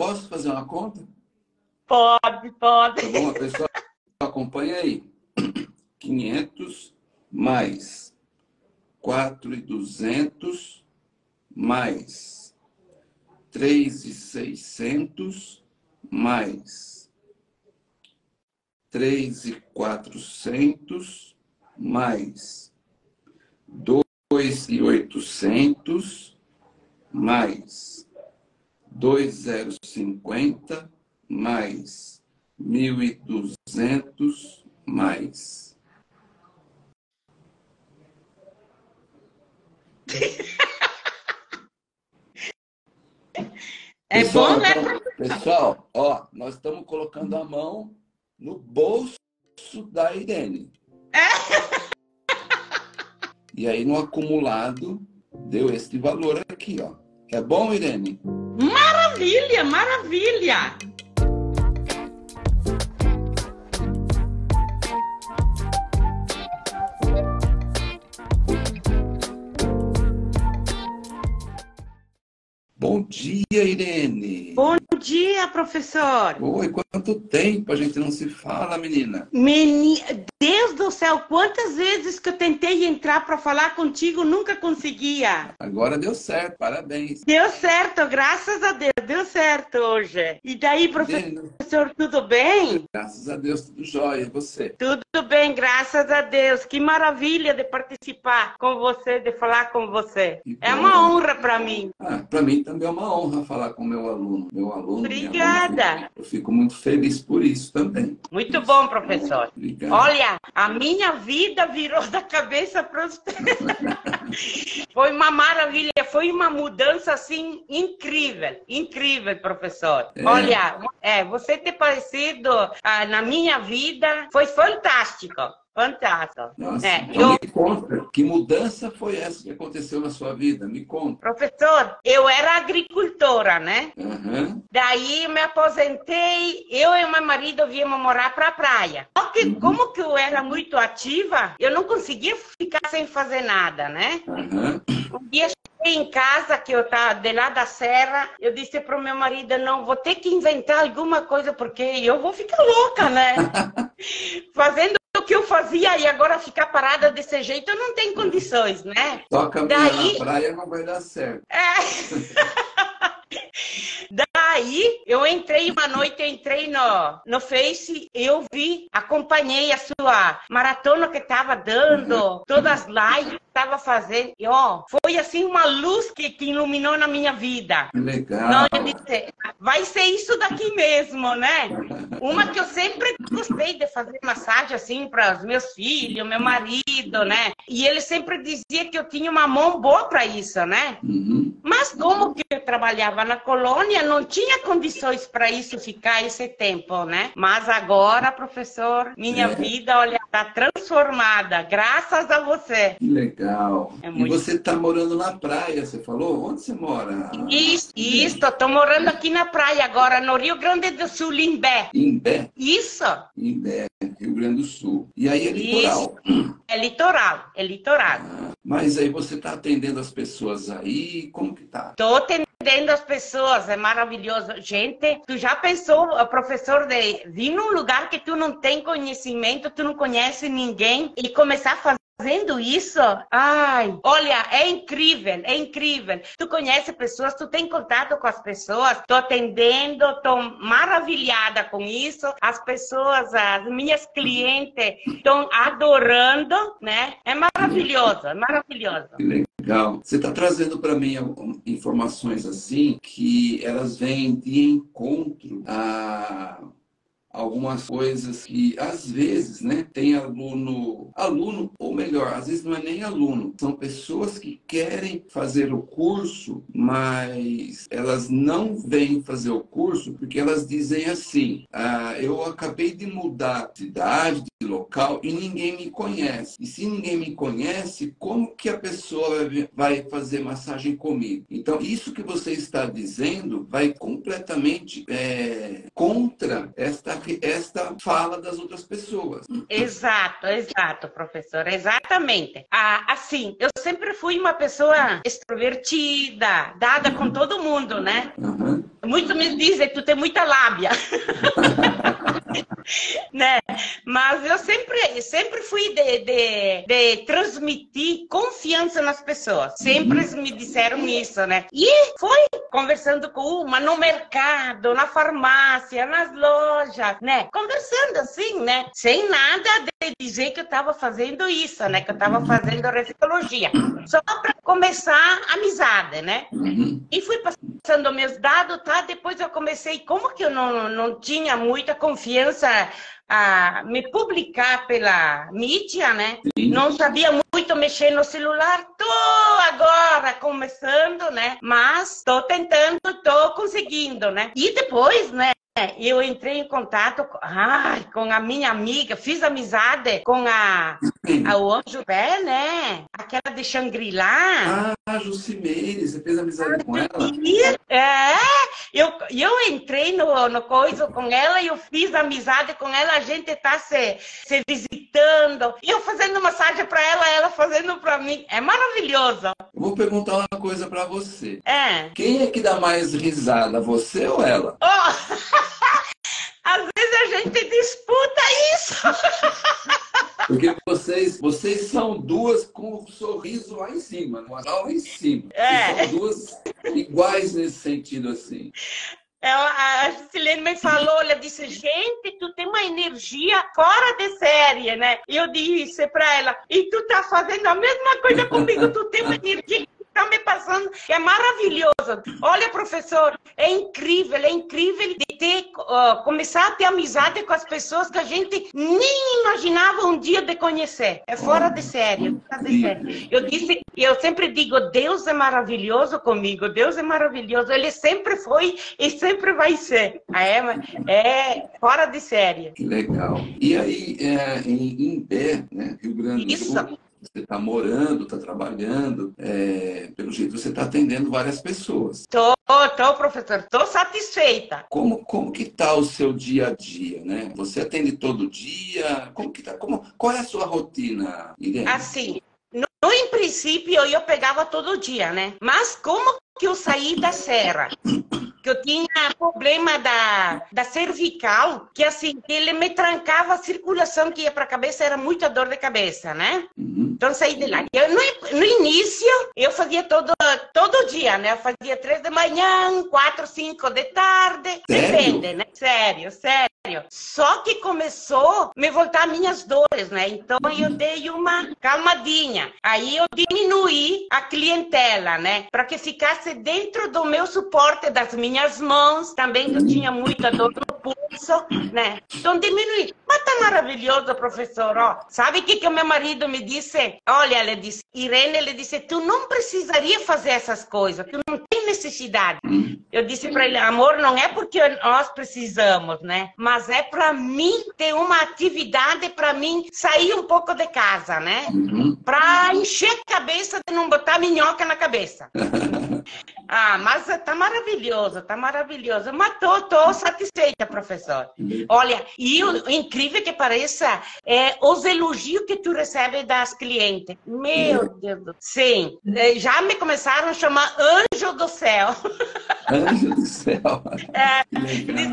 Posso fazer uma conta? Pode, pode. Tá bom, pessoal, acompanha aí. 500 mais 4,200 mais 3,600 mais 3,400 mais 2,800 mais 2,050 mais 1.200 mais. É pessoal, bom, né? então, pessoal, ó, nós estamos colocando a mão no bolso da Irene. E aí, no acumulado, deu este valor aqui, ó. É bom, Irene? Maravilha, maravilha. Bom dia, Irene. Bom dia, professor. Oi, quanto tempo a gente não se fala, menina? Meni... Do céu, quantas vezes que eu tentei entrar para falar contigo, nunca conseguia. Agora deu certo, parabéns. Deu certo, graças a Deus, deu certo hoje. E daí, professor, Irene, tudo bem? graças a Deus, tudo jóia. E você? Tudo bem, graças a Deus. Que maravilha de participar com você, de falar com você. É uma honra para mim. Ah, para mim também é uma honra falar com meu aluno. Meu aluno. Obrigada. aluna. Eu fico muito feliz por isso também. Muito bom, professor. Obrigado. Olha, a minha vida virou da cabeça para os pés. Foi uma maravilha, foi uma mudança assim incrível, incrível, professor. É. Olha, é, você ter parecido ah, na minha vida foi fantástico, fantástico. Nossa, É, então eu- me conta, que mudança foi essa que aconteceu na sua vida? Me conta. Professor, eu era agricultora, né? Aham. Daí me aposentei, eu e meu marido viemos morar para a praia. Que como que eu era muito ativa, eu não conseguia ficar sem fazer nada, né? Aham. Um dia cheguei em casa, que eu estava de lá da serra, eu disse para o meu marido, não, vou ter que inventar alguma coisa, porque eu vou ficar louca, né? Fazendo o que eu fazia e agora ficar parada desse jeito, eu não tenho condições, né? Só caminhar Daí- na praia não vai dar certo. Daí eu entrei uma noite, entrei no, no Face, eu vi, acompanhei a sua maratona que estava dando, todas as lives estava fazendo. E ó, foi assim uma luz que, que iluminou na minha vida. Que legal. Não, eu disse, vai ser isso daqui mesmo, né? Uma que eu sempre gostei de fazer massagem assim para os meus filhos, meu marido, né? E ele sempre dizia que eu tinha uma mão boa para isso, né? Uhum. Mas como que eu trabalhava na colônia, não tinha condições para isso ficar esse tempo, né? Mas agora, professor, minha É. vida, olha, está transformada, graças a você. Que legal. É E muito- você está morando na praia, você falou? Onde você mora? Isso, isso, estou morando aqui na praia agora, no Rio Grande do Sul, Limbé. Imbé, Isso, Imbé, Rio Grande do Sul. E aí é litoral. é litoral, é litoral. Ah, Mas aí você está atendendo as pessoas aí, como que tá? Estou atendendo as pessoas, é maravilhoso. Gente, tu já pensou, professor, de vir num lugar que tu não tem conhecimento, tu não conhece ninguém e começar fazendo isso? Ai, olha, é incrível, é incrível. Tu conhece pessoas, tu tem contato com as pessoas, tô atendendo, tô maravilhada com isso. As pessoas, as minhas clientes estão adorando, né? É maravilhoso, é maravilhoso. Que legal. Você está trazendo para mim informações assim que elas vêm de encontro a algumas coisas que às vezes, né, tem aluno, aluno ou melhor, às vezes não é nem aluno, são pessoas que querem fazer o curso, mas elas não vêm fazer o curso porque elas dizem assim: ah, eu acabei de mudar de cidade, de local e ninguém me conhece. E se ninguém me conhece, como que a pessoa vai- fazer massagem comigo? Então, isso que você está dizendo vai completamente é, contra esta, esta fala das outras pessoas. Exato, exato, professor, exatamente. Ah, assim, eu sempre fui uma pessoa extrovertida, dada com todo mundo, né? Aham. Muitos me dizem que tu tem muita lábia. né? Mas eu sempre, sempre fui de, de, de, transmitir confiança nas pessoas. Sempre uhum. me disseram isso, né? E foi conversando com uma no mercado, na farmácia, nas lojas, né? Conversando assim, né? Sem nada de dizer que eu estava fazendo isso, né? Que eu estava fazendo reflexologia. Só para começar a amizade, né? Uhum. E fui passando meus dados, tá? Depois eu comecei, como que eu não, não tinha muita confiança a me publicar pela mídia, né? Sim. Não sabia muito mexer no celular, tô agora começando, né? Mas estou tentando, estou conseguindo, né? E depois, né? eu entrei em contato ai, com a minha amiga, fiz amizade com a, a o Anjo Pé, né? Aquela de Xangri-Lá. Ah, Jucimeire, você fez amizade ah, com ela? É, eu, eu entrei no, no coisa com ela e eu fiz amizade com ela, a gente tá se, se visitando, eu fazendo massagem para ela, ela fazendo para mim. É maravilhoso. Eu vou perguntar uma coisa para você. É. Quem é que dá mais risada, você ou ela? Oh! Às vezes a gente disputa isso. Porque vocês, vocês são duas com o um sorriso lá em cima, com a lá em cima. É. São duas iguais nesse sentido assim. Ela, a Silene me falou, ela disse, gente, tu tem uma energia fora de série, né? E eu disse para ela, e tu tá fazendo a mesma coisa comigo, tu tem uma energia está me passando é maravilhoso. Olha, professor, é incrível, é incrível de ter, uh, começar a ter amizade com as pessoas que a gente nem imaginava um dia de conhecer. É fora de série. De série. Eu disse, eu sempre digo, Deus é maravilhoso comigo, Deus é maravilhoso. Ele sempre foi e sempre vai ser. É, é fora de série. Que legal. E aí, é, em Imbé, né, Rio Grande do Sul, Isso você está morando, está trabalhando, é, pelo jeito você está atendendo várias pessoas. Tô, tô, professor, tô satisfeita. Como, como que tá o seu dia a dia, né? Você atende todo dia? Como que tá? Como, qual é a sua rotina, Irene? Assim, no, no em princípio eu pegava todo dia, né? Mas como que eu saí da serra? que eu tinha problema da, da cervical, que assim, ele me trancava a circulação que ia para a cabeça, era muita dor de cabeça, né? Uhum. Então saí de lá. Eu, no, no início, eu fazia todo, todo dia, né? Eu fazia três de manhã, quatro, cinco de tarde, sério? depende, né? Sério, sério. Só que começou a me voltar minhas dores, né? Então eu dei uma calmadinha. Aí eu diminuí a clientela, né? Para que ficasse dentro do meu suporte das minhas mãos também, que eu tinha muita dor no pulso, né? Então diminui. Mas tá maravilhoso, professor, ó. Sabe o que, que o meu marido me disse? Olha, ele disse, Irene, ele disse, tu não precisaria fazer essas coisas, tu não necessidade. Eu disse para ele, amor, não é porque nós precisamos, né? Mas é para mim ter uma atividade, para mim sair um pouco de casa, né? Uhum. Para encher a cabeça de não botar minhoca na cabeça. ah, mas tá maravilhoso, tá maravilhoso. Mas tô, tô satisfeita, professor. Olha, e o incrível que pareça, é os elogios que tu recebe das clientes. Meu Deus do céu. Sim, é, já me começaram a chamar anjo do céu. Anjo do céu. É,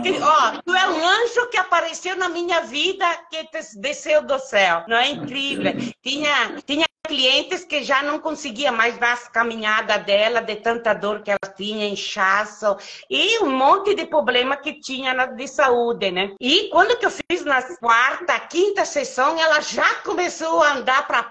que, ó, tu é um anjo que apareceu na minha vida que desceu do céu. Não é incrível? Tinha, tinha clientes que já não conseguia mais dar as caminhadas dela de tanta dor que ela tinha, inchaço e um monte de problema que tinha de saúde, né? E quando que eu fiz na quarta, quinta sessão, ela já começou a andar para a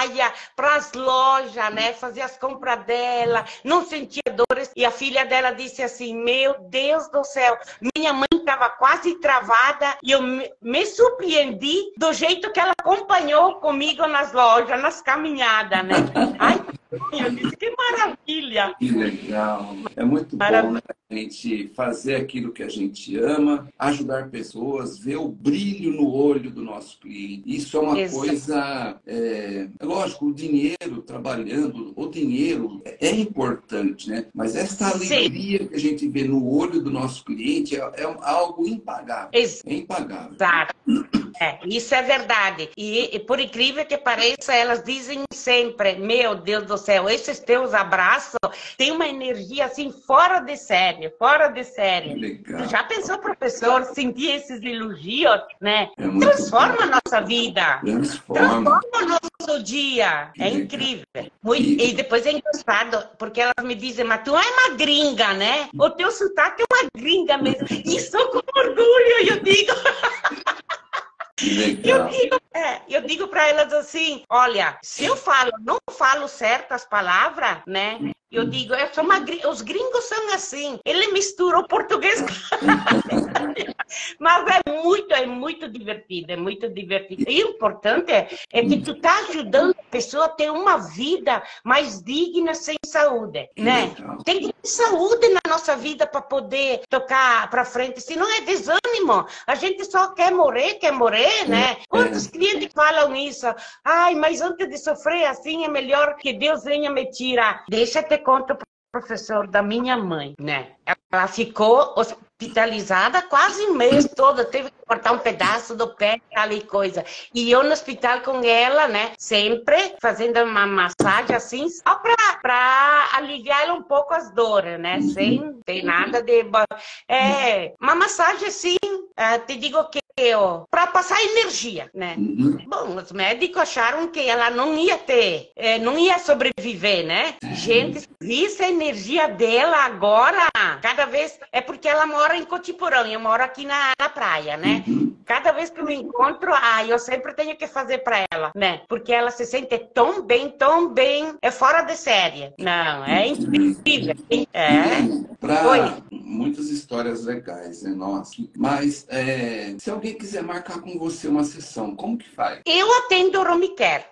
praia, para as lojas, né? Fazer as compras dela, não sentia dores. E a filha dela disse assim: Meu Deus do céu, minha mãe estava quase travada e eu me, surpreendi do jeito que ela acompanhou comigo nas lojas, nas caminhadas caminhada, né? Ai, eu disse, que maravilha! Que legal! É muito Maravilha. bom, né? A gente fazer aquilo que a gente ama, ajudar pessoas, ver o brilho no olho do nosso cliente. Isso é uma Exato. coisa. É, é, lógico, o dinheiro trabalhando, o dinheiro é importante, né? Mas essa alegria Sim. que a gente vê no olho do nosso cliente é, é algo impagável. Ex é impagável. Exato. É, isso é verdade. E, e, por incrível que pareça, elas dizem sempre: Meu Deus do céu, esses teus abraços têm uma energia assim fora de série. Série, fora de série. Legal. Já pensou, professor, sentir esses elogios, né? É Transforma a nossa vida. Transforma. Transforma o nosso dia. É incrível. Muito... E depois é engraçado, porque elas me dizem, mas tu é uma gringa, né? O teu sotaque é uma gringa mesmo. E sou com orgulho, eu digo. Eu digo, é, eu digo para elas assim, olha, se eu falo, não falo certas palavras, né? Eu digo, eu sou uma, os gringos são assim, ele mistura o português Mas é muito, é muito divertido, é muito divertido. E o importante é, é que tu tá ajudando a pessoa a ter uma vida mais digna sem saúde, né? Tem que ter saúde na nossa vida para poder tocar para frente, senão é desânimo. A gente só quer morrer, quer morrer, né? Quantos clientes falam isso? Ai, mas antes de sofrer assim é melhor que Deus venha me tirar. Deixa te conto professor da minha mãe, né? Ela ficou hospitalizada quase um mês todo, teve que cortar um pedaço do pé, tal e coisa. E eu no hospital com ela, né? Sempre fazendo uma massagem assim, só pra, pra aliviar ela um pouco as dores, né? Sem ter nada de. É, uma massagem assim, eh, te digo que para passar energia, né? Uhum. Bom, os médicos acharam que ela não ia ter, é, não ia sobreviver, né? Uhum. Gente, visse a energia dela agora, cada vez é porque ela mora em Cotiporão, eu moro aqui na, na praia, né? Uhum. Cada vez que eu me encontro, ah, eu sempre tenho que fazer para ela, né? Porque ela se sente tão bem, tão bem, é fora de série. Não, é incrível. É. Pra muitas histórias legais, né? Nossa. Mas é, se alguém quiser marcar com você uma sessão, como que faz? Eu atendo Romicare,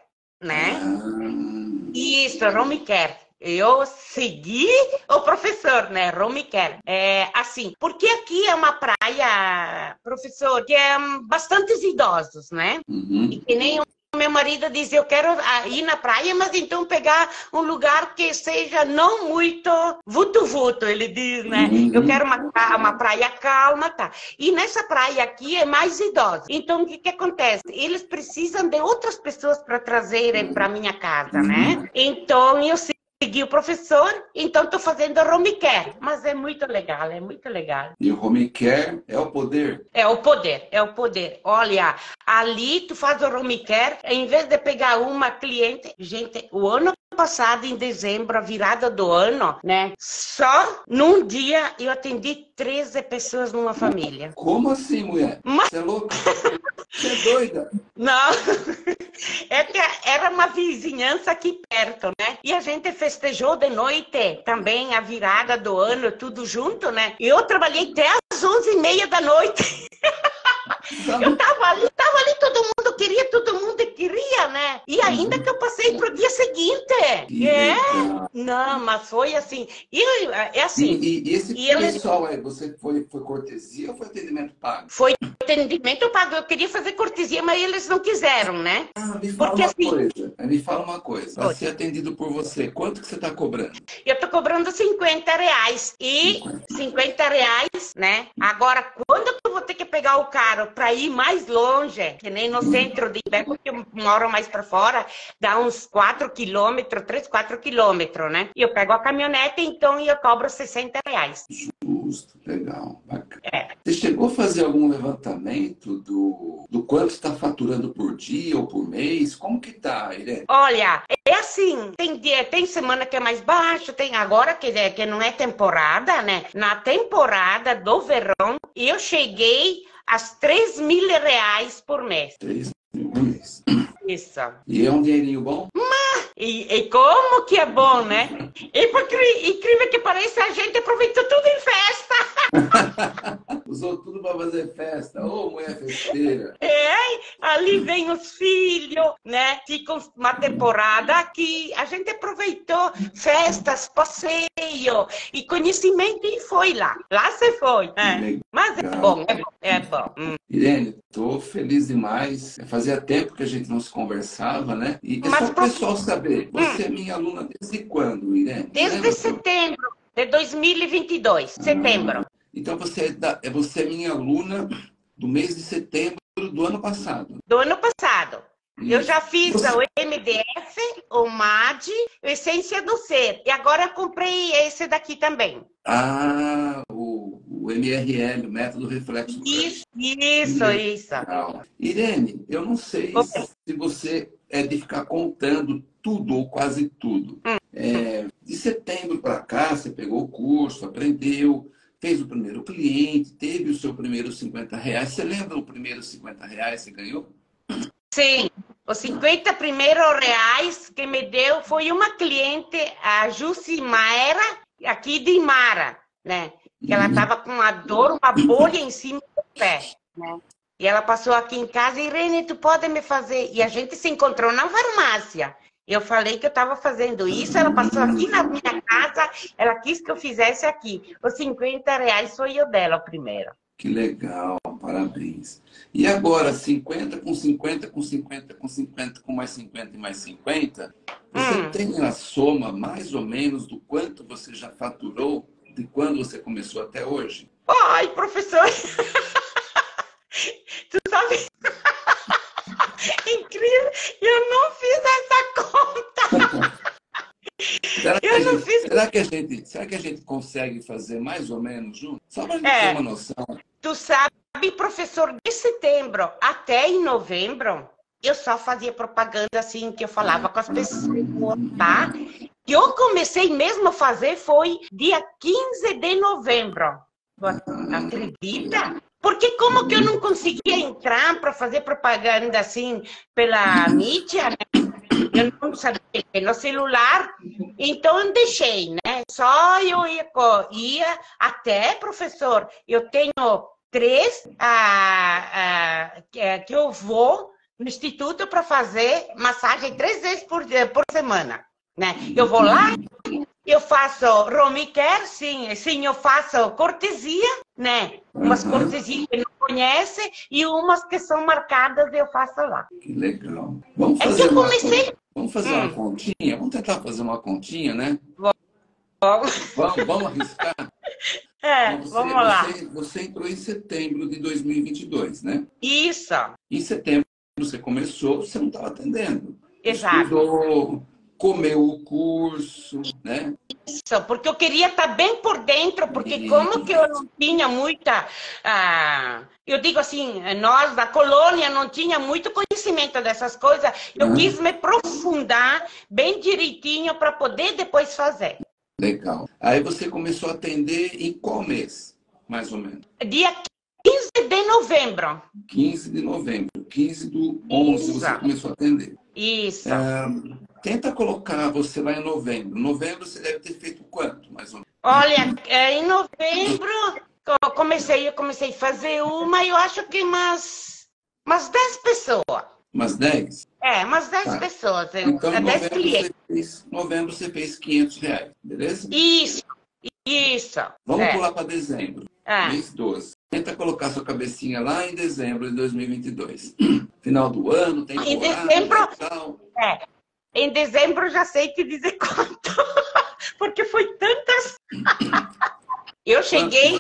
né? Ah. Isso, Romicare. Eu segui o professor, né, Romiquer. É, assim, porque aqui é uma praia, professor, que é bastante idosos, né? Uhum. E que nem meu marido diz, eu quero ir na praia, mas então pegar um lugar que seja não muito vuto-vuto, ele diz, né? Uhum. Eu quero uma, uma praia calma, tá? E nessa praia aqui é mais idosa. Então, o que que acontece? Eles precisam de outras pessoas para trazerem para minha casa, né? Uhum. Então, eu segui o professor, então estou fazendo home care. Mas é muito legal, é muito legal. E o home care é o poder? É o poder, é o poder. Olha, ali tu faz o home care, em vez de pegar uma cliente, gente, o ano passado, em dezembro, a virada do ano, né? Só num dia eu atendi 13 pessoas numa família. Como assim, mulher? Mas... Você é louca? Você é doida? Não. É era uma vizinhança aqui perto, né? E a gente festejou de noite também a virada do ano, tudo junto, né? E eu trabalhei até às 11h30 da noite. Eu tava ali, tava ali, todo mundo queria, todo mundo queria, né? E ainda que eu passei pro dia seguinte. Que é? Legal. Não, mas foi assim. E é assim. E, e esse e pessoal eles... aí, você foi, foi cortesia ou foi atendimento pago? Foi atendimento pago. Eu queria fazer cortesia, mas eles não quiseram, né? Ah, me fala Porque, uma assim... coisa. Me fala uma coisa. Para ser atendido por você, quanto que você tá cobrando? Eu tô cobrando 50 reais. E 50, 50 reais, né? Agora, quando eu vou ter que pegar o carro para ir mais longe, que nem no centro de Ibeco, porque eu moro mais para fora, dá uns 4 quilômetros, 3, 4 quilômetros, né? E eu pego a caminhonete, então eu cobro 60 reais. Justo, legal, bacana. É. Você chegou a fazer algum levantamento do, do quanto está faturando por dia ou por mês? Como que tá, Irene? Olha, é assim, tem dia, tem semana que é mais baixo, tem agora que, é, que não é temporada, né? Na temporada do verão, eu cheguei às 3 mil reais por mês. 3 por mês. Isso. E é um dinheirinho bom? Mas, e, e como que é bom, né? E por incrível que pareça, a gente aproveitou tudo em festa. Usou tudo para fazer festa. Ô, oh, mulher festeira. É, ali vem os filhos, né? Fica uma temporada que a gente aproveitou festas, passeio e conhecimento e foi lá. Lá você foi. É. Mas é bom, é bom. É bom. Hum. Irene, tô feliz demais. Fazia tempo que a gente não se conversava, né? E é Mas, só o pessoal saber, você hum. é minha aluna desde quando, Irene? Desde setembro de 2022, ah, setembro. Então você é, da, é você é minha aluna do mês de setembro do ano passado. Do ano passado. Eu já fiz Você... o MDF, o MAD, o Essência do Ser. E agora eu comprei esse daqui também. Ah, o, MRL, o Método Reflexo. Isso, isso, isso. Irene, eu não sei se você é de ficar contando tudo ou quase tudo. Hum. É, de setembro para cá, você pegou o curso, aprendeu, fez o primeiro cliente, teve o seu primeiro 50 reais. Você lembra o primeiro 50 reais que você ganhou? Sim, os 50 primeiros reais que me deu foi uma cliente, a Jucimaera, aqui de Mara, né? Que ela estava com uma dor, uma bolha em cima do pé, né? E ela passou aqui em casa, Irene, tu pode me fazer? E a gente se encontrou na farmácia. Eu falei que eu estava fazendo isso, ela passou aqui na minha casa, ela quis que eu fizesse aqui. Os 50 reais foi eu dela primeiro. Que legal, parabéns. E agora, 50 com 50 com 50 com 50 com mais 50 e mais 50, você hum. tem a soma mais ou menos do quanto você já faturou de quando você começou até hoje? Ai, professor! tu sabe? Incrível! Eu não fiz essa conta! será, que gente, fiz... será, que a gente, será que a gente consegue fazer mais ou menos junto? Só para a gente é, ter uma noção. Tu sabe, professor, de setembro até em novembro, eu só fazia propaganda assim, que eu falava com as pessoas, tá? Que eu comecei mesmo a fazer foi dia 15 de novembro. Acredita? Porque como que eu não conseguia entrar para fazer propaganda assim pela mídia, né? Eu não sabia no celular, então eu deixei, né? Só eu ia, ia até, professor, eu tenho três ah, ah, que eu vou no instituto para fazer massagem três vezes por, por semana, né? Eu vou lá, eu faço Romicare, sim, sim, eu faço cortesia, né? Umas uhum. cortesias que não conhece e umas que são marcadas eu faço lá. Que legal. Vamos fazer, é que eu comecei... vamos fazer hum. uma continha? Vamos tentar fazer uma continha, né? Vamos. Vamos, vamos arriscar? É, você, vamos lá. Você, você entrou em setembro de 2022, né? Isso. Em setembro você começou, você não estava atendendo. Exato. Estudou comeu o curso, né? Isso, porque eu queria estar bem por dentro, porque Isso. como que eu não tinha muita, ah, eu digo assim, nós da colônia não tinha muito conhecimento dessas coisas, eu quis me aprofundar bem direitinho para poder depois fazer. Legal. Aí você começou a atender em qual mês, mais ou menos? Dia 15 de novembro. 15 de novembro. 15 do 11 Isso. você começou a atender. Isso. É, tenta colocar você lá em novembro. Novembro você deve ter feito quanto, mais ou menos? Olha, é, em novembro eu comecei, eu comecei a fazer uma, eu acho que umas, umas 10 pessoas. Umas 10? É, umas 10 tá. pessoas. Então, em novembro, você fez, novembro você fez 500 reais, beleza? Isso, isso. Vamos é. pular para dezembro. É. Mês 12. Tenta colocar sua cabecinha lá em dezembro de 2022. Final do ano, tem Em dezembro, é, em dezembro já sei te dizer quanto. Porque foi tantas. Eu cheguei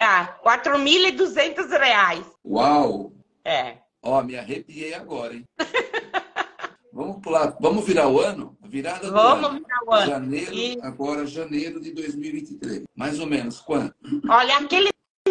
a 4.200 reais. Uau! É. Ó, me arrepiei agora, hein? vamos pular, vamos virar o ano? Virada do vamos ano. virar o ano. Janeiro, e... agora janeiro de 2023. Mais ou menos, quanto? Olha, aquele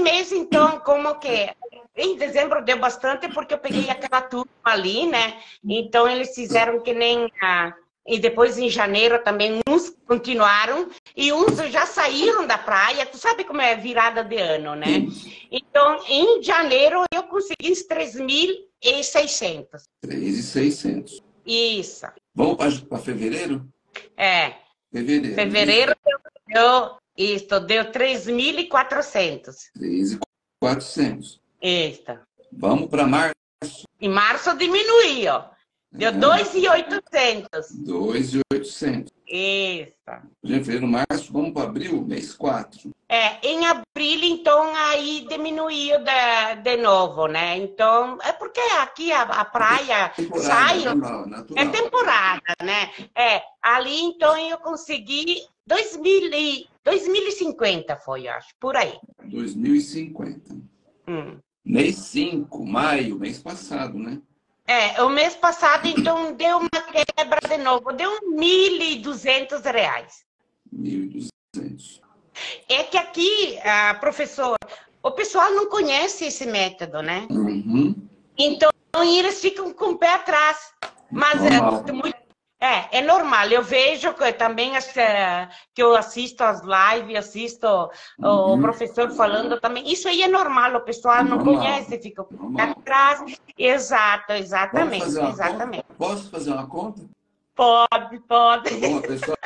mês, então, como que em dezembro deu bastante porque eu peguei aquela turma ali, né? Então eles fizeram que nem a... E depois em janeiro também uns continuaram e uns já saíram da praia. Tu sabe como é virada de ano, né? Então, em janeiro eu consegui uns 3.600. 3.600. Isso. Vamos para fevereiro? É. Fevereiro. Fevereiro deu, isso, deu 3.400. 3.400. Eita. Vamos para março. Em março diminuiu. Deu 2,800. 2,800. Isso. Fevereiro, março, vamos para abril, mês 4. É, em abril, então, aí diminuiu de, de novo, né? Então, é porque aqui a, a praia é sai. Normal, é temporada, né? É, ali, então, eu consegui 2000 2050 foi, acho, por aí. 2050. Hum. Mês 5, maio, mês passado, né? É, o mês passado, então, deu uma quebra de novo. Deu 1.200 reais. 1.200. É que aqui, professor, o pessoal não conhece esse método, né? Uhum. Então, eles ficam com o pé atrás. Mas é muito é, é normal. Eu vejo que também eh, que eu assisto as lives, assisto uhum. o professor falando também. Isso aí é normal, o pessoal não normal. conhece, fica atrás. Exato, exatamente. exatamente. Conta? Posso fazer uma conta? Pode, pode. Tá bom, pessoal,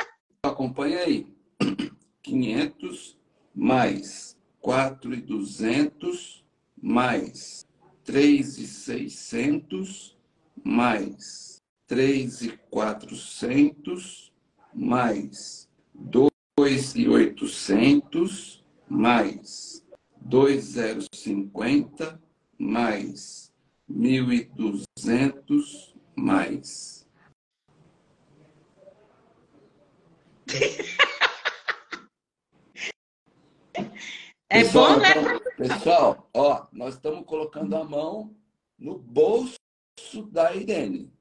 acompanha aí. 500 mais 4,200 mais 3,600 mais três e quatrocentos mais dois e oitocentos mais dois zero cinquenta mais mil e duzentos mais É pessoal, bom, né? Pessoal, ó, nós estamos colocando a mão no bolso da Irene.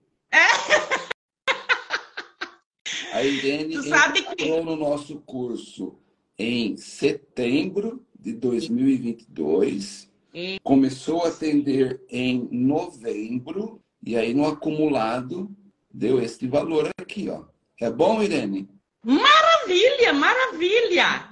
A Irene entrou que... no nosso curso em setembro de 2022, e... começou a atender em novembro, e aí no acumulado deu este valor aqui, ó. É bom, Irene? Maravilha, maravilha!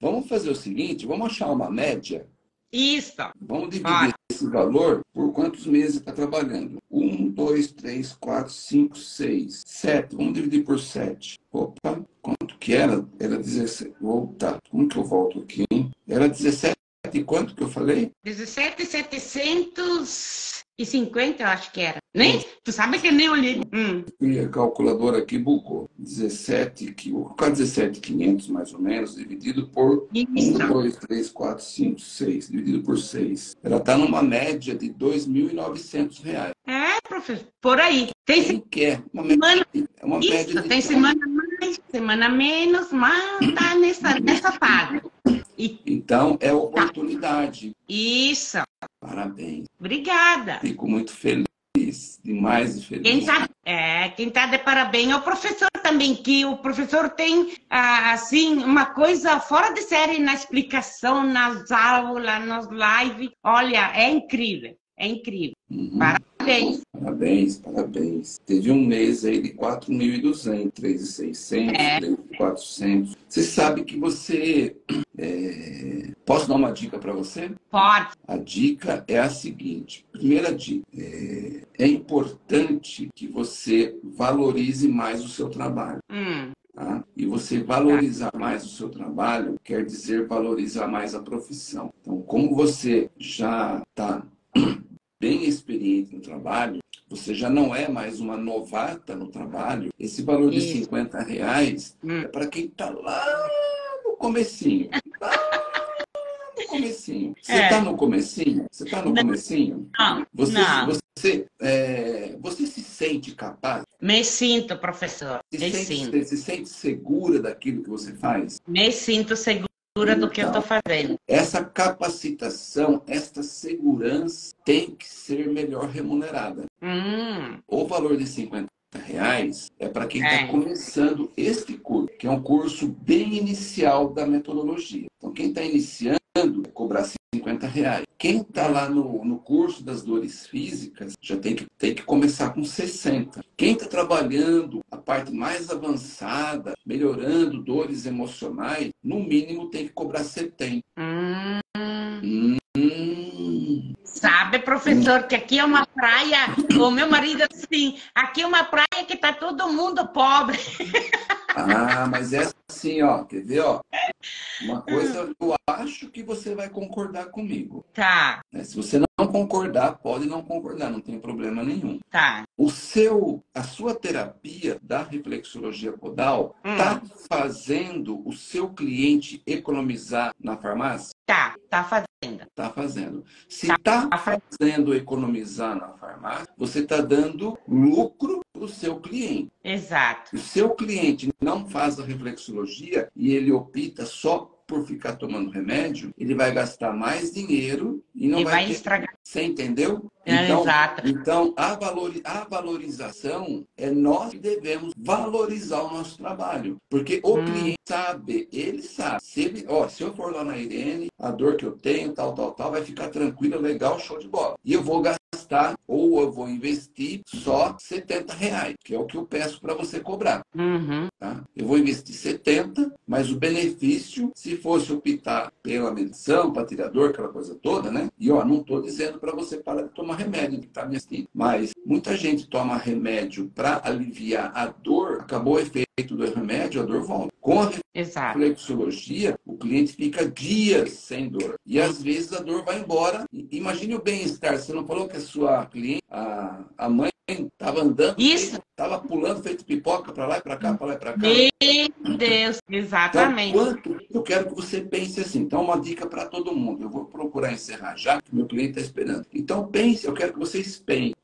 Vamos fazer o seguinte, vamos achar uma média isso. Vamos dividir esse valor por quantos meses está trabalhando. Um, dois, três, quatro, cinco, seis, sete. Vamos dividir por sete. Opa, quanto que era? Era 17. Voltar. Como que eu volto aqui, hein? Era 17 e quanto que eu falei? 17,750, eu acho que era. Nem? Tu sabe que nem olhei. Hum. E a calculadora aqui bugou. 17, que, vou 17,500 mais ou menos, dividido por Isso. 1, 2, 3, 4, 5, 6, dividido por 6. Ela está numa média de 2.900 reais. É, professor, por aí. Tem Quem quer? Uma semana, é uma Isso, média de... tem semana mais, semana menos, mas tá nessa, nessa fase. E... Então, é oportunidade. Isso. Parabéns. Obrigada. Fico muito feliz demais de feliz. Quem tá, é, quem tá de parabéns é o professor também, que o professor tem, ah, assim, uma coisa fora de série na explicação, nas aulas, nas lives. Olha, é incrível, é incrível. Uhum. Parabéns. Parabéns, parabéns. Teve um mês aí de 4.200, 3.600, é. 3.400. Você sabe que você... É... Posso dar uma dica para você? Pode. A dica é a seguinte. Primeira dica. É, é importante que você valorize mais o seu trabalho. Hum. Tá? E você valorizar mais o seu trabalho quer dizer valorizar mais a profissão. Então, como você já está bem experiente no trabalho, você já não é mais uma novata no trabalho, esse valor de Isso. 50 reais hum. é para quem está lá no comecinho. Comecinho. Você está é. no comecinho? Você está no não. comecinho? Não. Você, não. Você, é, você se sente capaz? Me sinto, professor. Se Me sente, sinto. Se sente segura daquilo que você faz? Me sinto segura do que eu estou fazendo. Essa capacitação, esta segurança tem que ser melhor remunerada. Hum. O valor de 50 reais é para quem está é. começando este curso, que é um curso bem inicial da metodologia. Então, quem está iniciando, é cobrar 50 reais. Quem está lá no, no curso das dores físicas já tem que, tem que começar com 60. Quem está trabalhando a parte mais avançada, melhorando dores emocionais, no mínimo tem que cobrar 70. Hum. Hum. Sabe, professor, que aqui é uma praia, o meu marido assim, aqui é uma praia que tá todo mundo pobre. Ah, mas é assim, ó, quer ver, ó? Uma coisa eu acho que você vai concordar comigo. Tá. Né? Se você não concordar, pode não concordar, não tem problema nenhum. Tá. O seu, a sua terapia da reflexologia podal hum. tá fazendo o seu cliente economizar na farmácia? Tá, tá fazendo. Tá fazendo. Se tá, tá fazendo economizar na farmácia, você tá dando lucro para o seu cliente. Exato. O seu cliente não faz a reflexologia e ele opta só por ficar tomando remédio, ele vai gastar mais dinheiro e não E vai, vai estragar. Você entendeu? É, Então, exato. então a, valori... a valorização é nós que devemos valorizar o nosso trabalho. Porque o Hum. cliente sabe, ele sabe. Se, ele... Ó, se eu for lá na Irene, a dor que eu tenho, tal, tal, tal, vai ficar tranquila, legal, show de bola. E eu vou gastar ou eu vou investir só 70 reais, que é o que eu peço para você cobrar. Uhum. Tá? Eu vou investir 70, mas o benefício, se fosse optar pela medição, para tirar dor, aquela coisa toda, né? E ó, não estou dizendo para você parar de tomar remédio, que tá me assistindo. Mas muita gente toma remédio para aliviar a dor, acabou o efeito do remédio, a dor volta. Com a Exato. reflexologia, o cliente fica dias sem dor. E às vezes a dor vai embora. Imagine o bem-estar. Você não falou que a sua cliente, a, a mãe, estava andando, Isso. estava pulando, feito pipoca para lá e para cá, para lá e para cá. Meu Deus, Então, exatamente. quanto eu quero que você pense assim. Então, uma dica para todo mundo. Eu vou procurar encerrar já, que meu cliente está esperando. Então, pense, eu quero que vocês pensem.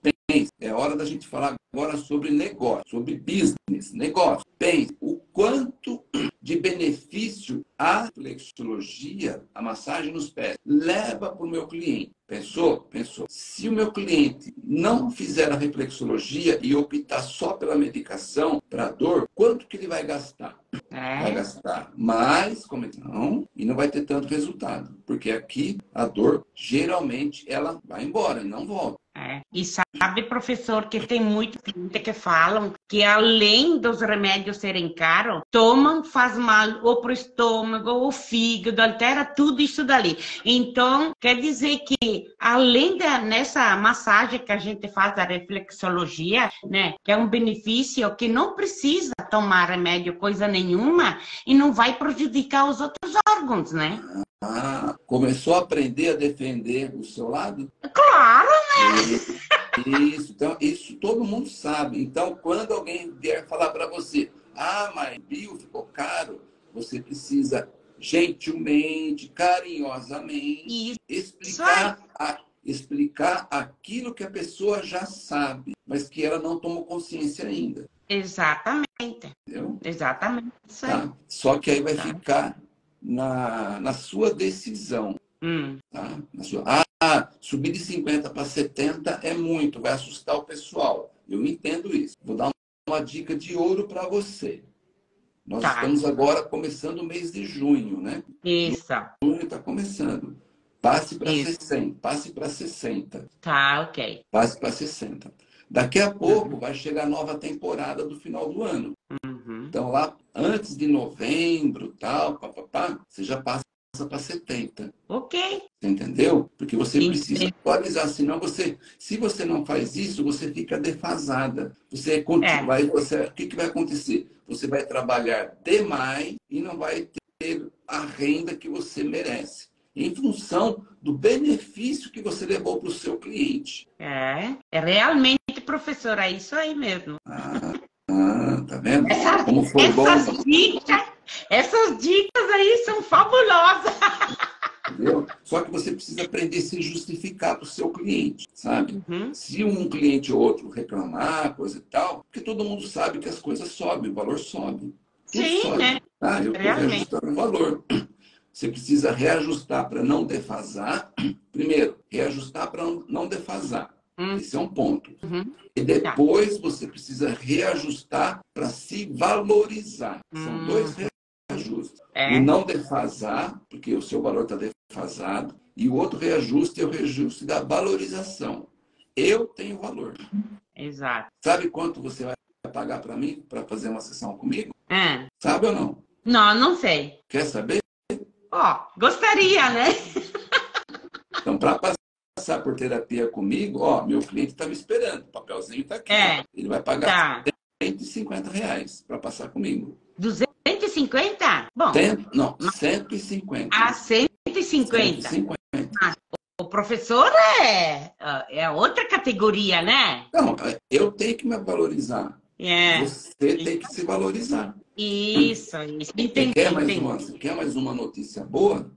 É hora da gente falar agora sobre negócio, sobre business, negócio. Pense o quanto de benefício a flexologia, a massagem nos pés, leva para o meu cliente. Pensou? Pensou. Se o meu cliente não fizer a reflexologia e optar só pela medicação para dor, quanto que ele vai gastar? Vai É, gastar mais, não, e não vai ter tanto resultado. Porque aqui a dor, geralmente, ela vai embora e não volta. é. E sabe, professor, que tem gente que falam que além dos remédios serem caros, tomam, faz mal ou pro estômago, ou fígado, altera tudo isso dali. Então, quer dizer que além da nessa massagem que a gente faz a reflexologia, né, que é um benefício que não precisa tomar remédio coisa nenhuma e não vai prejudicar os outros órgãos, né? Ah, começou a aprender a defender o seu lado? Claro, Isso, então, isso todo mundo sabe. Então, quando alguém vier falar para você, ah, mas bio ficou caro, você precisa gentilmente, carinhosamente, e explicar, a- explicar aquilo que a pessoa já sabe, mas que ela não tomou consciência ainda. exatamente, Entendeu? exatamente isso. Tá? Só que aí vai Tá. ficar na, na sua decisão. Hum, Tá? Na sua- ah, subir de 50 para 70 é muito, vai assustar o pessoal. Eu entendo isso. Vou dar uma dica de ouro para você. Nós Tá. estamos agora começando o mês de junho, né? isso, Junho está começando. Passe para Isso. 60, passe para 60, tá, ok. passe para 60. Daqui a pouco vai chegar a nova temporada do final do ano. Uhum. Então lá antes de novembro, tal, papapá, você já passa para 70. Ok, Você entendeu? Porque você Sim, precisa atualizar, senão você, se você não faz isso, você fica defasada. Você continua, É. você, o que, que vai acontecer? Você vai trabalhar demais e não vai ter a renda que você merece, em função do benefício que você levou para o seu cliente. é, é realmente, professor, é isso aí mesmo. Ah, ah, tá vendo? Essa- Como foi bom, Essas dicas, essas dicas aí são fabulosas. entendeu? Só que você precisa aprender a se justificar para o seu cliente, sabe? Uhum. Se um cliente ou outro reclamar, coisa e tal, porque todo mundo sabe que as coisas sobem, o valor sobe. Tudo Sim, sobe. né? Ah, eu estou Realmente. reajustando o valor. Você precisa reajustar para não defasar. Primeiro, reajustar para não defasar. Hum. Esse é um ponto. Uhum. E depois você precisa reajustar para se valorizar. São Hum. dois reajustes. É, O não defasar, porque o seu valor está defasado, e o outro reajuste é o reajuste da valorização. Eu tenho valor. exato. Sabe quanto você vai pagar para mim para fazer uma sessão comigo? É. Sabe ou não? Não, não sei. Quer saber? Ó, gostaria, né? Então, para passar por terapia comigo, ó, meu cliente está me esperando. O papelzinho está aqui. É. Ele vai pagar Tá. 150 reais para passar comigo. 250? Bom, Cem- não, 150. a 150. 150. O professor é, é outra categoria, né? Não, eu tenho que me valorizar. É. Você tem que se valorizar. Isso, isso. Entendi, quer mais entendi. uma, quer mais uma notícia boa?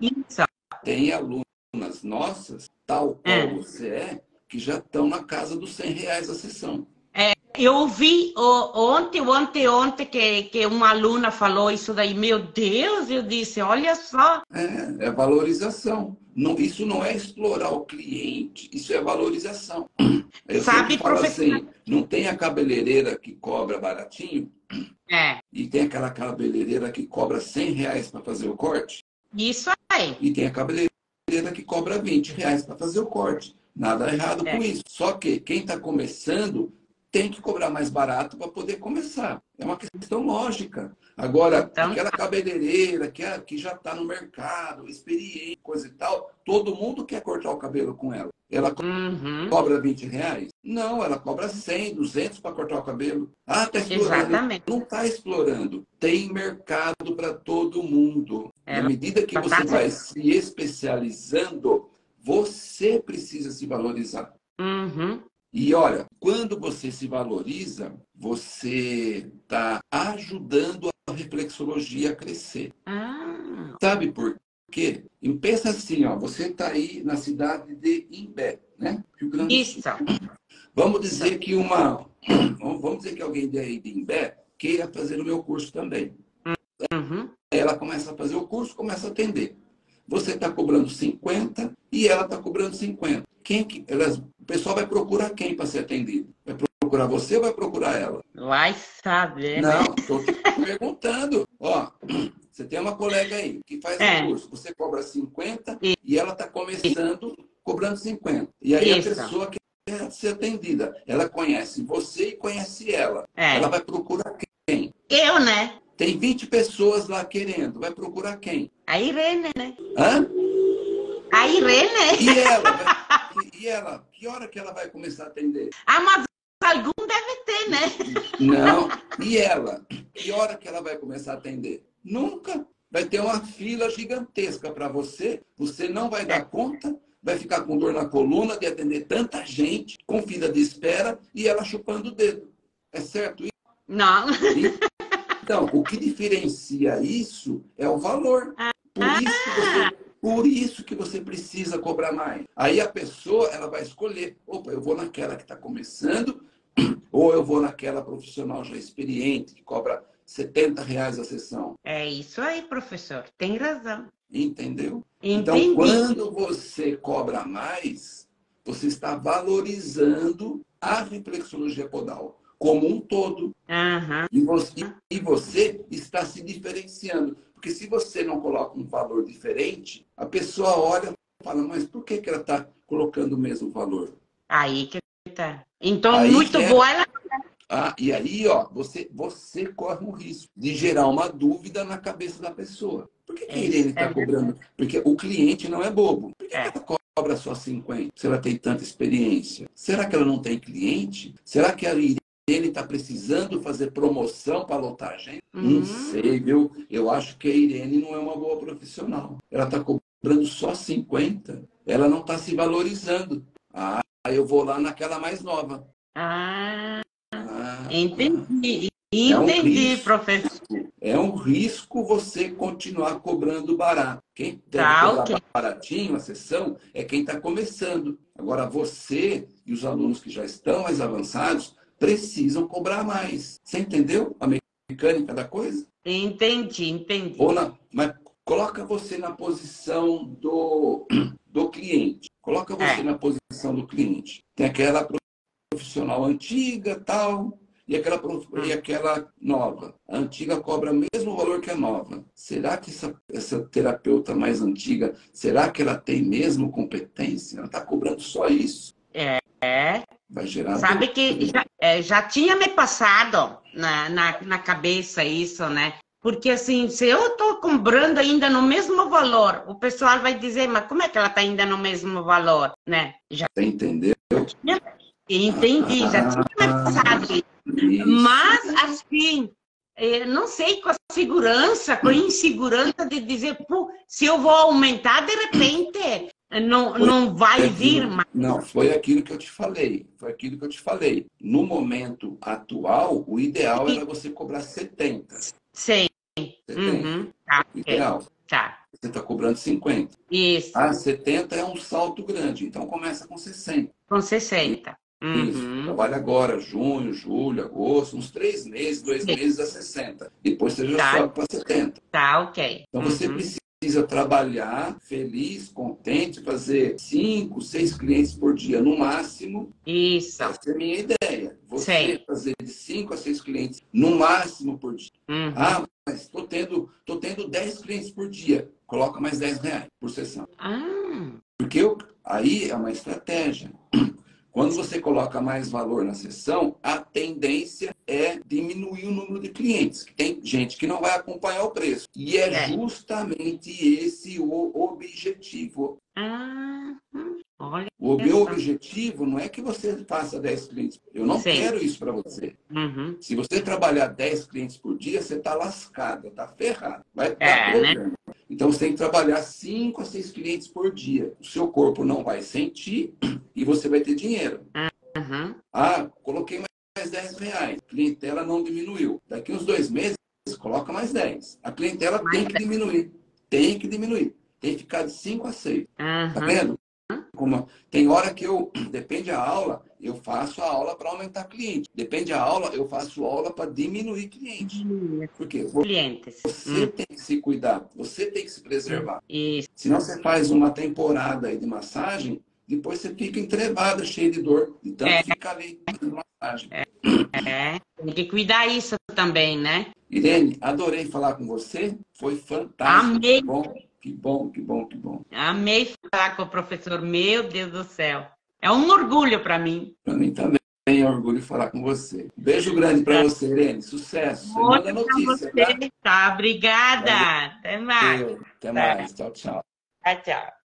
Isso. Tem alunas nossas, tal qual É. você é, que já estão na casa dos 100 reais a sessão. eu ouvi ontem, ontem, ontem que, que uma aluna falou isso daí. Meu Deus, eu disse, olha só. É, é valorização. Não, isso não é explorar o cliente, isso é valorização. Eu Sabe, professor? Assim, não tem a cabeleireira que cobra baratinho? É. E tem aquela cabeleireira que cobra 100 reais para fazer o corte? Isso aí. E tem a cabeleireira que cobra 20 reais para fazer o corte. Nada errado é. com isso. Só que quem está começando tem que cobrar mais barato para poder começar. É uma questão lógica. Agora, então... aquela cabeleireira que, é, que já está no mercado, experiente, coisa e tal, todo mundo quer cortar o cabelo com ela. Ela uhum. cobra 20 reais? Não, ela cobra 100, 200 para cortar o cabelo. Ah, está explorando. Exatamente. Não está explorando. Tem mercado para todo mundo. É, Na medida que você vai se especializando, você precisa se valorizar. Uhum. E olha, quando você se valoriza, você está ajudando a reflexologia a crescer. Ah. Sabe por quê? E pensa assim, ó, você está aí na cidade de Imbé, né? Isso. Vamos dizer que uma, vamos dizer que alguém de Imbé queira fazer o meu curso também. Uhum. Ela começa a fazer o curso, começa a atender. Você está cobrando 50 e ela está cobrando 50. Quem que, elas, o pessoal vai procurar quem para ser atendido? Vai procurar você ou vai procurar ela? Vai saber. Né? Não, estou te perguntando. Ó, você tem uma colega aí que faz é. o curso, você cobra 50 e, e ela está começando cobrando 50. E aí Isso. a pessoa quer ser atendida. Ela conhece você e conhece ela. É. Ela vai procurar quem? Eu, né? Tem 20 pessoas lá querendo. Vai procurar quem? A Irene, né? Hã? A Irene. E ela? e ela, que hora que ela vai começar a atender? Ah, mas algum deve ter, né? Não. E ela, que hora que ela vai começar a atender? Nunca. Vai ter uma fila gigantesca para você, você não vai dar conta, vai ficar com dor na coluna de atender tanta gente, com fila de espera e ela chupando o dedo. É certo isso? Não. Então, o que diferencia isso é o valor. Por isso que você por isso que você precisa cobrar mais. Aí a pessoa ela vai escolher, opa, eu vou naquela que está começando, ou eu vou naquela profissional já experiente, que cobra 70 reais a sessão. É isso aí, professor. Tem razão. Entendeu? Entendi. Então, quando você cobra mais, você está valorizando a reflexologia podal como um todo. Uhum. E, você, e você está se diferenciando. Porque se você não coloca um valor diferente, a pessoa olha e fala, mas por que, que ela está colocando o mesmo valor? Aí que tá. Então, aí muito é... boa ela. Ah, e aí, ó, você, você corre um risco de gerar uma dúvida na cabeça da pessoa. Por que, que a é Irene está é cobrando? Porque o cliente não é bobo. Por que, é. que ela cobra só 50 se ela tem tanta experiência? Será que ela não tem cliente? Será que a Irene ele está precisando fazer promoção para lotar a gente? Uhum. Não sei, viu? Eu acho que a Irene não é uma boa profissional. Ela está cobrando só 50. Ela não está se valorizando. Ah, eu vou lá naquela mais nova. Ah, ah entendi. Entendi, é um professor. É um risco você continuar cobrando barato. Quem deve tá, okay. baratinho a sessão é quem está começando. Agora, você e os alunos que já estão mais avançados precisam cobrar mais. Você entendeu a mecânica da coisa? Entendi, entendi. Ou na, mas coloca você na posição do, do cliente. Coloca você é. na posição do cliente. Tem aquela profissional antiga, tal, e aquela, e hum. aquela nova. A antiga cobra o mesmo valor que a nova. Será que essa, essa terapeuta mais antiga, será que ela tem mesmo competência? Ela está cobrando só isso? É. É. Vai gerar. Sabe que já, é, já tinha me passado na, na, na cabeça isso, né? Porque assim, se eu estou cobrando ainda no mesmo valor, o pessoal vai dizer, mas como é que ela está ainda no mesmo valor, né? Já Você entendeu? Entendi, já tinha me passado isso. Mas assim, é, não sei, com a segurança, com a insegurança de dizer, se eu vou aumentar de repente, não, não vai vir mais. Não, foi aquilo que eu te falei. Foi aquilo que eu te falei. No momento atual, o ideal era você cobrar 70. Sim. 70. Uhum. Tá, ideal. Tá. Você está cobrando 50. Isso. Ah, 70 é um salto grande, então começa com 60. Com 60. Uhum. Isso. Trabalha agora, junho, julho, agosto, uns três meses, dois meses a 60. Depois você já tá. sobe para 70. Tá, ok. Então uhum. você precisa trabalhar feliz, contente, fazer cinco, seis clientes por dia no máximo. Isso. Essa é a minha ideia. Você Sei. fazer de cinco a seis clientes no máximo por dia. Uhum. Ah, mas estou tendo, tô tendo 10 clientes por dia. Coloca mais 10 reais por sessão. Ah. Porque eu, aí é uma estratégia. Quando você coloca mais valor na sessão, a tendência é diminuir o número de clientes. Tem gente que não vai acompanhar o preço. E é, é. justamente esse o objetivo. Ah, olha. O meu objetivo não é que você faça 10 clientes. Eu não Sim. quero isso para você. Uhum. Se você trabalhar 10 clientes por dia, você está lascado, está ferrado. Vai é, dar problema. Né? Então você tem que trabalhar 5 a 6 clientes por dia. O seu corpo não vai sentir e você vai ter dinheiro. Uhum. Ah, coloquei mais 10 reais. A clientela não diminuiu. Daqui uns dois meses, coloca mais 10. A clientela mais tem que 10. diminuir. Tem que diminuir. Tem que ficar de 5 a 6. Uhum. Tá vendo? Como, tem hora que eu, depende da aula, eu faço a aula para aumentar cliente. Depende da aula, eu faço aula para diminuir cliente. Por quê? Clientes. Você hum. tem que se cuidar, você tem que se preservar. Isso. Senão você faz uma temporada aí de massagem, depois você fica entrevada, cheia de dor, tanto é. ficar ali fazendo massagem. É. é. Tem que cuidar isso também, né? Irene, adorei falar com você. Foi fantástico. Amei. Bom. Que bom, que bom, que bom. Amei falar com o professor, meu Deus do céu. É um orgulho para mim. Para mim também é um orgulho falar com você. Beijo grande para você, Irene. Sucesso. Manda notícia, você. tá? Tá, obrigada. Até mais. Até mais. Tchau, tchau. Tchau, tchau.